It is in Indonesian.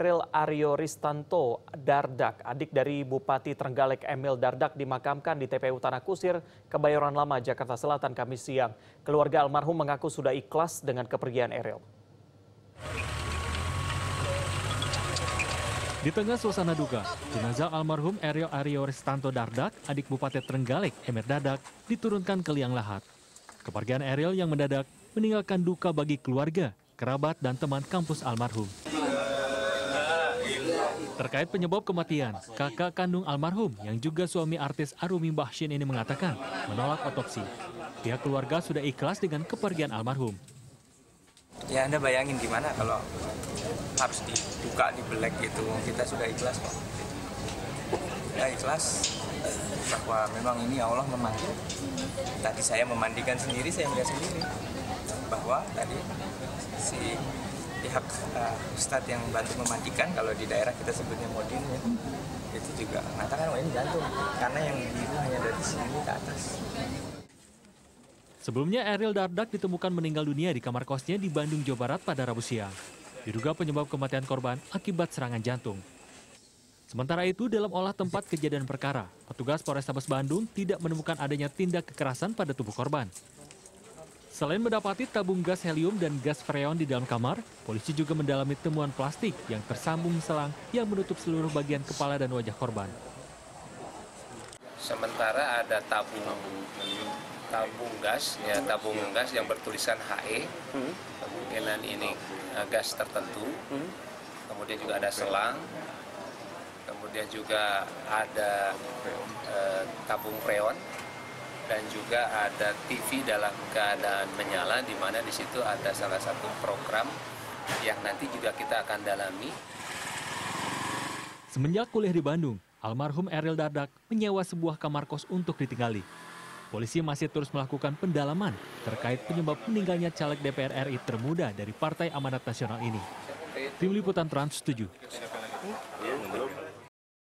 Eril Aryo Ristanto Dardak, adik dari Bupati Trenggalek Emil Dardak dimakamkan di TPU Tanah Kusir, Kebayoran Lama, Jakarta Selatan, Kamis siang. Keluarga almarhum mengaku sudah ikhlas dengan kepergian Eril. Di tengah suasana duka, jenazah almarhum Eril Aryo Ristanto Dardak, adik Bupati Trenggalek Emil Dardak, diturunkan ke liang lahat. Kepergian Eril yang mendadak meninggalkan duka bagi keluarga, kerabat, dan teman kampus almarhum. Terkait penyebab kematian, kakak kandung almarhum yang juga suami artis Arumi Bahshin ini mengatakan menolak otopsi. Pihak keluarga sudah ikhlas dengan kepergian almarhum. Ya Anda bayangin gimana kalau harus dibuka, dibelek gitu. Kita sudah ikhlas kok. Kita ikhlas bahwa memang ini Allah memanggil. Tadi saya memandikan sendiri, saya melihat sendiri bahwa tadi si pihak uh, ustadz yang bantu memandikan kalau di daerah kita sebutnya modin ya itu juga mengatakan wah ini jantung karena yang biru hanya dari sini ke atas Sebelumnya Eril Dardak ditemukan meninggal dunia di kamar kosnya di Bandung, Jawa Barat pada Rabu siang. Diduga penyebab kematian korban akibat serangan jantung. Sementara itu, dalam olah tempat kejadian perkara, petugas Polrestabes Bandung tidak menemukan adanya tindak kekerasan pada tubuh korban. Selain mendapati tabung gas helium dan gas freon di dalam kamar, polisi juga mendalami temuan plastik yang tersambung selang yang menutup seluruh bagian kepala dan wajah korban. Sementara ada tabung tabung gas, ya tabung gas yang bertulisan HE, kemungkinan ini uh, gas tertentu. Kemudian juga ada selang, kemudian juga ada uh, tabung freon dan juga ada TV dalam keadaan menyala di mana di situ ada salah satu program yang nanti juga kita akan dalami. Semenjak kuliah di Bandung, almarhum Eril Dardak menyewa sebuah kamar kos untuk ditinggali. Polisi masih terus melakukan pendalaman terkait penyebab meninggalnya caleg DPR RI termuda dari Partai Amanat Nasional ini. Tim Liputan Trans 7.